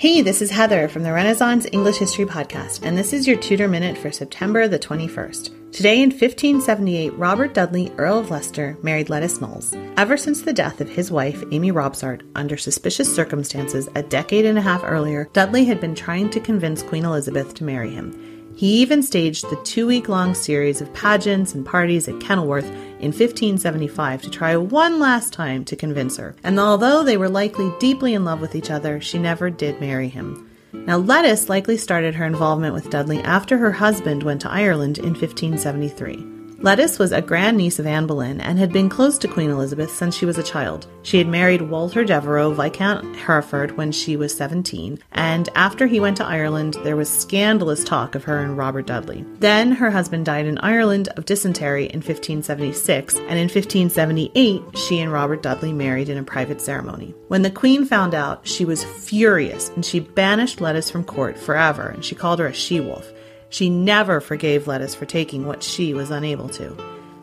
Hey, this is Heather from the Renaissance English History Podcast, and this is your Tudor Minute for September the 21st. Today in 1578, Robert Dudley, Earl of Leicester, married Lettice Knollys. Ever since the death of his wife, Amy Robsart, under suspicious circumstances a decade and a half earlier, Dudley had been trying to convince Queen Elizabeth to marry him. He even staged the two week long series of pageants and parties at Kenilworth in 1575 to try one last time to convince her. And although they were likely deeply in love with each other, she never did marry him. Now, Lettice likely started her involvement with Dudley after her husband went to Ireland in 1573. Lettice was a grandniece of Anne Boleyn and had been close to Queen Elizabeth since she was a child. She had married Walter Devereux, Viscount Hereford, when she was 17, and after he went to Ireland, there was scandalous talk of her and Robert Dudley. Then her husband died in Ireland of dysentery in 1576, and in 1578, she and Robert Dudley married in a private ceremony. When the Queen found out, she was furious and she banished Lettice from court forever, and she called her a she wolf. She never forgave Lettice for taking what she was unable to.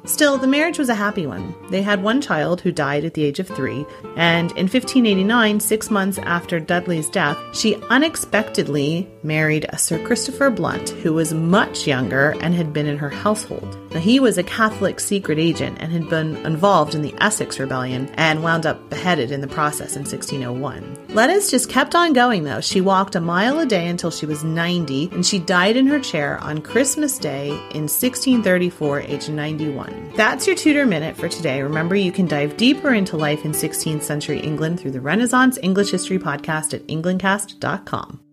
Still, the marriage was a happy one. They had one child who died at the age of three, and in 1589, six months after Dudley's death, she unexpectedly married a Sir Christopher Blunt, who was much younger and had been in her household. Now, he was a Catholic secret agent and had been involved in the Essex Rebellion and wound up beheaded in the process in 1601. Lettice just kept on going, though. She walked a mile a day until she was 90, and she died in her chair on Christmas Day in 1634, aged 91. That's your Tudor Minute for today. Remember, you can dive deeper into life in 16th century England through the Renaissance English History Podcast at englandcast.com.